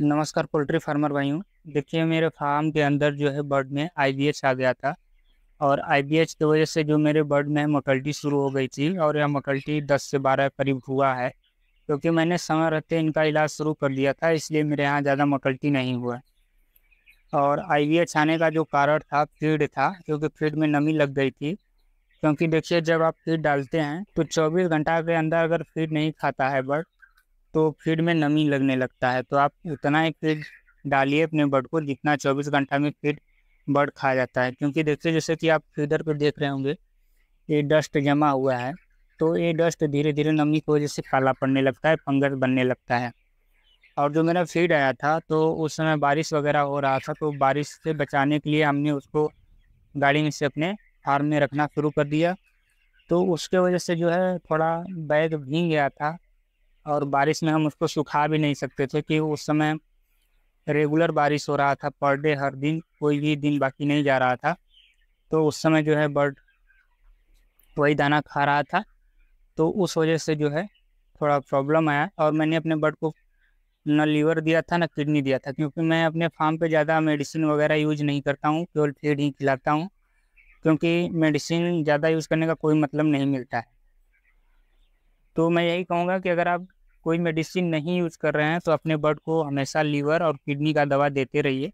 नमस्कार, poultry farmer भाइयों। देखिए, मेरे फार्म के अंदर जो है बर्ड में आई आ गया था और आई की वजह से जो मेरे बर्ड में मोटलिटी शुरू हो गई थी और यह मोटलिटी 10 से 12 करीब हुआ है क्योंकि मैंने समय रहते इनका इलाज शुरू कर दिया था, इसलिए मेरे यहाँ ज़्यादा मोटलिटी नहीं हुआ। और आईवीएच आने का जो कारण था, फ़ीड था, क्योंकि फ़ीड में नमी लग गई थी। क्योंकि देखिए, जब आप फ़ीड डालते हैं तो 24 घंटा के अंदर अगर फ़ीड नहीं खाता है बर्ड तो फ़ीड में नमी लगने लगता है। तो आप उतना ही फ़ीड डालिए अपने बर्ड को जितना चौबीस घंटा में फ़ीड बर्ड खा जाता है। क्योंकि देखते जैसे कि आप फीडर पर देख रहे होंगे, ये डस्ट जमा हुआ है। तो ये डस्ट धीरे धीरे नमी की वजह से काला पड़ने लगता है, फंगस बनने लगता है। और जो मेरा फ़ीड आया था तो उस समय बारिश वगैरह हो रहा था तो बारिश से बचाने के लिए हमने उसको गाड़ी में से अपने फार्म में रखना शुरू कर दिया। तो उसके वजह से जो है, थोड़ा बैग भींग गया था। और बारिश में हम उसको सुखा भी नहीं सकते थे कि उस समय रेगुलर बारिश हो रहा था, पर डे हर दिन, कोई भी दिन बाकी नहीं जा रहा था। तो उस समय जो है बर्ड वही दाना खा रहा था। तो उस वजह से जो है थोड़ा प्रॉब्लम आया और मैंने अपने बर्ड को न लीवर दिया था, न किडनी दिया था, क्योंकि मैं अपने फार्म पे ज़्यादा मेडिसिन वगैरह यूज़ नहीं करता हूँ केवल फ़ीड ही खिलाता हूँ, क्योंकि मेडिसिन ज़्यादा यूज़ करने का कोई मतलब नहीं मिलता है। तो मैं यही कहूँगा कि अगर आप कोई मेडिसिन नहीं यूज़ कर रहे हैं तो अपने बर्ड को हमेशा लीवर और किडनी का दवा देते रहिए।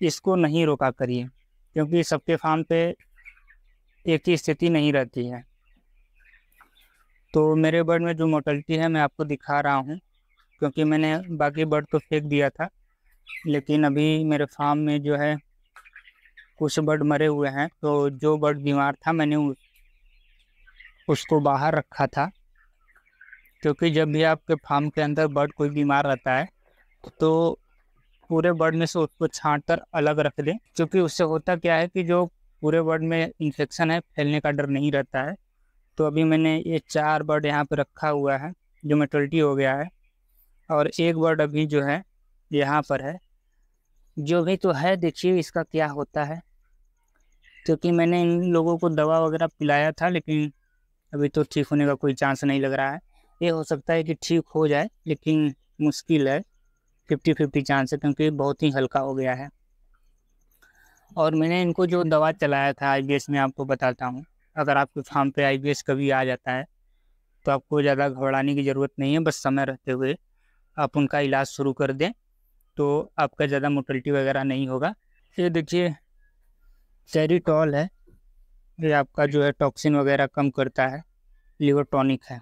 इसको नहीं रोका करिए, क्योंकि सबके फार्म पे एक ही स्थिति नहीं रहती है। तो मेरे बर्ड में जो मोटलिटी है, मैं आपको दिखा रहा हूँ, क्योंकि मैंने बाकी बर्ड तो फेंक दिया था, लेकिन अभी मेरे फार्म में जो है, कुछ बर्ड मरे हुए हैं तो जो बर्ड बीमार था, मैंने उसको बाहर रखा था। क्योंकि जब भी आपके फार्म के अंदर बर्ड कोई बीमार रहता है तो पूरे बर्ड में से उसको छांट कर अलग रख दें। क्योंकि उससे होता क्या है कि जो पूरे बर्ड में इन्फेक्शन है, फैलने का डर नहीं रहता है। तो अभी मैंने ये चार बर्ड यहाँ पर रखा हुआ है, जो मेटोरिटी हो गया है। और एक बर्ड अभी जो है, यहाँ पर है। जो भी तो है, देखिए इसका क्या होता है। क्योंकि मैंने इन लोगों को दवा वगैरह पिलाया था, लेकिन अभी तो ठीक होने का कोई चांस नहीं लग रहा है। ये हो सकता है कि ठीक हो जाए, लेकिन मुश्किल है। फिफ्टी फिफ्टी चांस है क्योंकि बहुत ही हल्का हो गया है। और मैंने इनको जो दवा चलाया था आईबीएस में, आपको बताता हूँ। अगर आपके फार्म पे आईबीएस कभी आ जाता है तो आपको ज़्यादा घबराने की ज़रूरत नहीं है, बस समय रहते हुए आप उनका इलाज शुरू कर दें तो आपका ज़्यादा मोटलिटी वगैरह नहीं होगा। ये देखिए चेरीटॉल है। ये आपका जो है टॉक्सिन वगैरह कम करता है, लीवर टॉनिक है।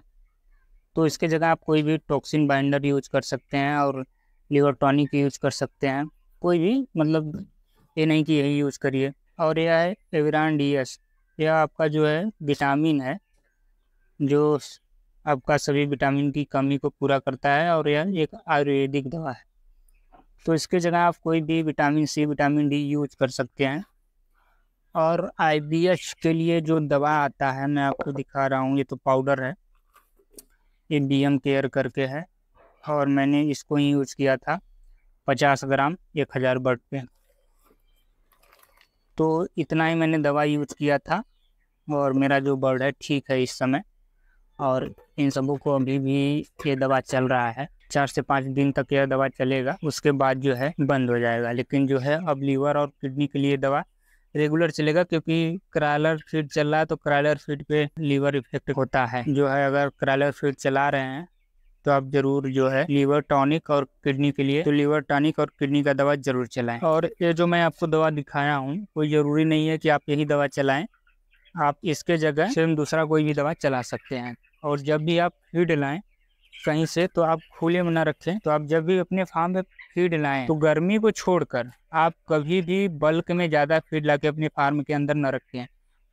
तो इसके जगह आप कोई भी टॉक्सिन बाइंडर यूज़ कर सकते हैं और लीवर टॉनिक यूज़ कर सकते हैं। कोई भी मतलब ये नहीं कि यही यूज़ करिए। और यह है एवरान डी एस यह आपका जो है विटामिन है, जो आपका सभी विटामिन की कमी को पूरा करता है और यह एक आयुर्वेदिक दवा है। तो इसके जगह आप कोई भी vitamin C vitamin D use कर सकते हैं। और आईबीएस के लिए जो दवा आता है, मैं आपको दिखा रहा हूँ, ये तो पाउडर है। ये बी एम केयर करके है और मैंने इसको ही यूज़ किया था पचास ग्राम, एक हज़ार बर्ड पे। तो इतना ही मैंने दवा यूज़ किया था और मेरा जो बर्ड है ठीक है इस समय और इन सबों को अभी भी ये दवा चल रहा है। चार से पाँच दिन तक यह दवा चलेगा, उसके बाद जो है बंद हो जाएगा। लेकिन जो है अब लीवर और किडनी के लिए दवा रेगुलर चलेगा क्योंकि करालर फ़ीड चल रहा है तो करालर फ़ीड पे लीवर इफ़ेक्ट होता है। जो है, अगर करालर फ़ीड चला रहे हैं तो आप ज़रूर जो है लीवर टॉनिक और किडनी के लिए तो लीवर टॉनिक और किडनी का दवा ज़रूर चलाएँ। और ये जो मैं आपको दवा दिखाया हूँ, कोई ज़रूरी नहीं है कि आप यही दवा चलाएँ। आप इसके जगह स्वयं दूसरा कोई भी दवा चला सकते हैं। और जब भी आप फ़ीड लाएँ कहीं से तो आप खुले में ना रखें तो आप जब भी अपने फार्म में फ़ीड लाएँ तो गर्मी को छोड़कर आप कभी भी बल्क में ज़्यादा फ़ीड ला के अपने फार्म के अंदर न रखें।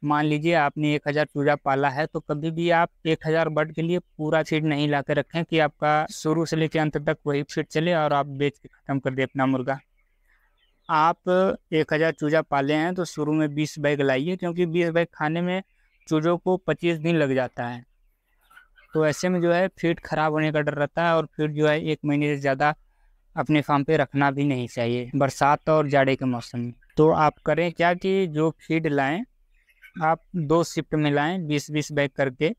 मान लीजिए आपने एक हज़ार चूजा पाला है तो कभी भी आप एक हज़ार बर्ड के लिए पूरा फ़ीड नहीं ला के रखें कि आपका शुरू से लेकर अंत तक वही फ़ीड चले और आप बेच के ख़त्म कर दे अपना मुर्गा। आप एक हज़ार चूजा पाले हैं तो शुरू में बीस बैग लाइए, क्योंकि बीस बैग खाने में चूजों को पच्चीस दिन लग जाता है। तो ऐसे में जो है फ़ीड ख़राब होने का डर रहता है और फ़ीड जो है एक महीने से ज़्यादा अपने फार्म पे रखना भी नहीं चाहिए बरसात और जाड़े के मौसम में। तो आप करें क्या कि जो फ़ीड लाएँ, आप दो शिफ्ट में लाएँ बीस बीस बैग करके।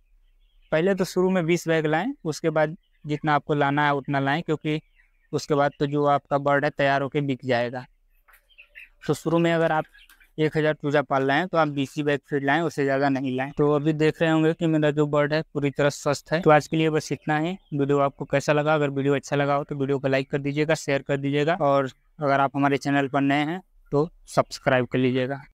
पहले तो शुरू में बीस बैग लाएँ, उसके बाद जितना आपको लाना है उतना लाएँ, क्योंकि उसके बाद तो जो आपका बर्ड है तैयार होकर बिक जाएगा। तो शुरू में अगर आप एक हज़ार चूजा पाल लाए तो आप बीसी बैग फ़ीड लाएँ, उससे ज़्यादा नहीं लाएँ। तो अभी देख रहे होंगे कि मेरा जो बर्ड है, पूरी तरह स्वस्थ है। तो आज के लिए बस इतना ही। वीडियो आपको कैसा लगा? अगर वीडियो अच्छा लगा हो तो वीडियो को लाइक कर दीजिएगा, शेयर कर दीजिएगा। और अगर आप हमारे चैनल पर नए हैं तो सब्सक्राइब कर लीजिएगा।